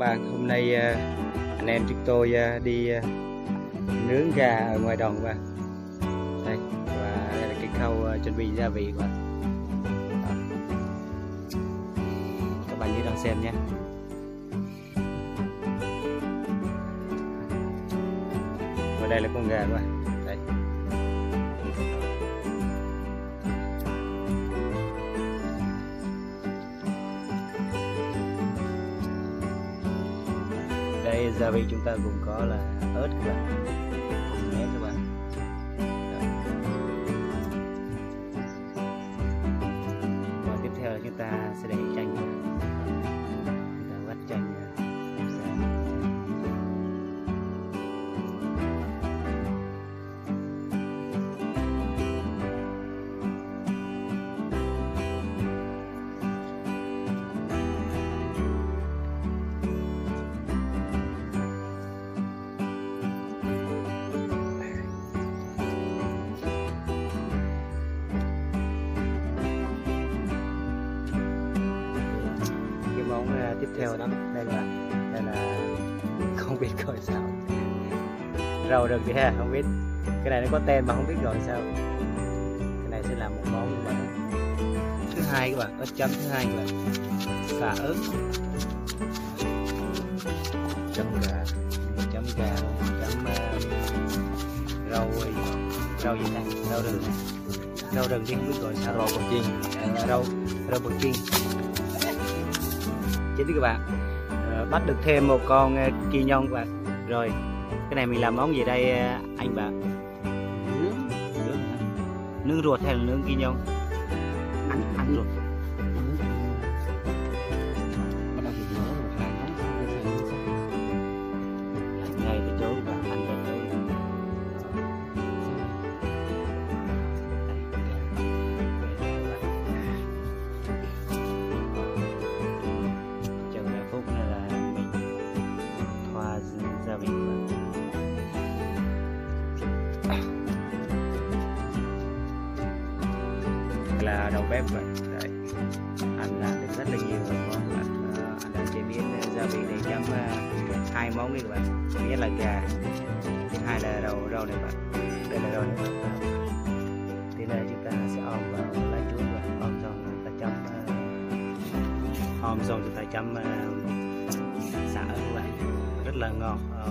bạn hôm nay à, anh em chúng tôi à, đi à, nướng gà ở ngoài đồng và đây và đây là cái khâu ờ, chuẩn bị gia vị của các bạn nhớ đón xem nhé. Và đây là con gà các bạn. Đây. Đây, gia vị chúng ta gồm có là ớt các bạn. Tiếp theo đó. Đây là đây là không biết gọi sao. Rau rừng thì ha không biết. Cái này nó có tên mà không biết gọi sao. Cái này sẽ là một món mà thứ hai các bạn ớt chấm thứ hai các bạn. Xà ớt. Chấm gà chấm gà chấm uh, rau rau gì ta? Rau rừng rau rừng thì không biết gọi sao. Rau bò chiên. Rau rau bò chiên chính các bạn. Ờ, bắt được thêm một con uh, kỳ nhông các bạn. Rồi cái này mình làm món gì đây ờ, anh bạn? Nướng. Nướng nướng ruột hay là nướng kỳ nhông? Ăn ăn ruột món này các bạn. Thứ nhất là gà thứ hai là rau rau này bạn. Đây là rau này bạn. Thì là chúng ta sẽ ôm vào lá chuối và ôm xong chúng ta chấm om ôm xong chúng ta chấm ờ, xả các bạn. Rất là ngon. Ờ,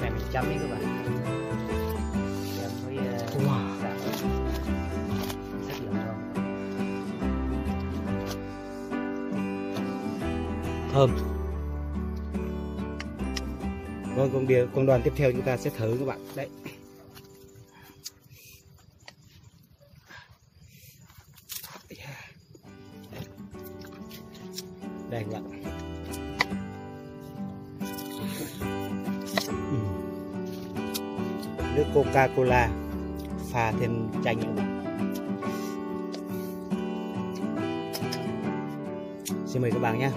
này mình chấm đi các bạn. Thơm Vâng, công, điều, công đoàn tiếp theo chúng ta sẽ thử các bạn. Đấy. Đây các bạn. Nước Coca-Cola pha thêm chanh các bạn. Xin mời các bạn nhé.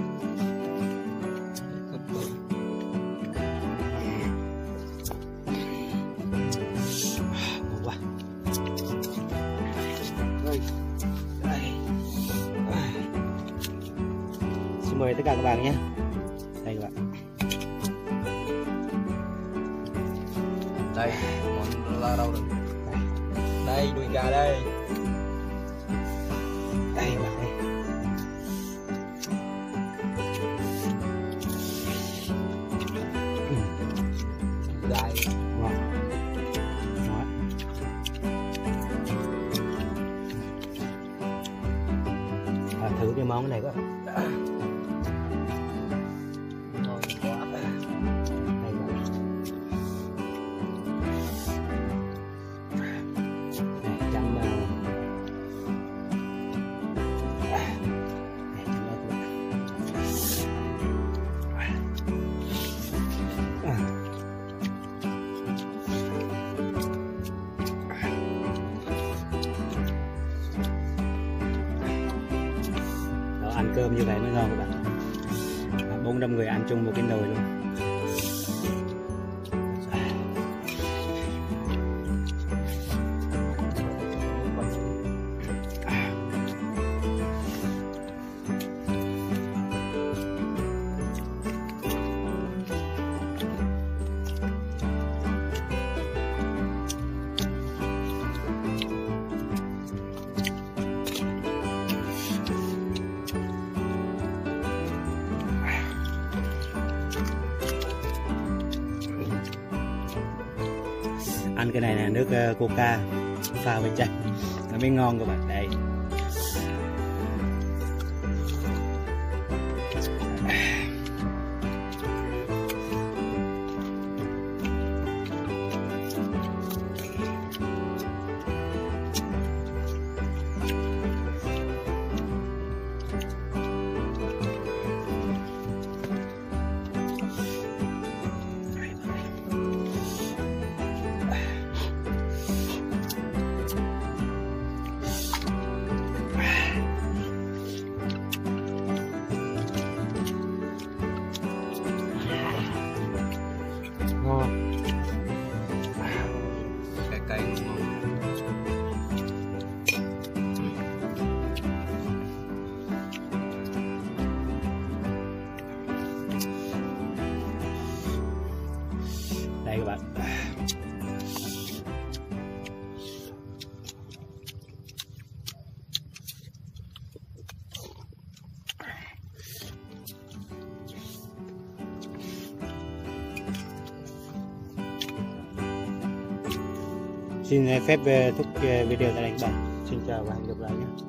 Mời tất cả các bạn nhé. Đây các bạn. Đây món là đâu rồi đây đùi gà đây. Đây các bạn đây. Đây. Ngon. Ngon. À, thử cái món này quá ngon cơm như vậy mới ngon các bạn. À, bốn năm người ăn chung một cái nồi luôn. Ăn cái này là nước ờ, coca. Pha với chanh. Nó mới ngon các bạn. Xin phép ờ, thúc ờ, video tại đây bạn xin chào và hẹn gặp lại nhé.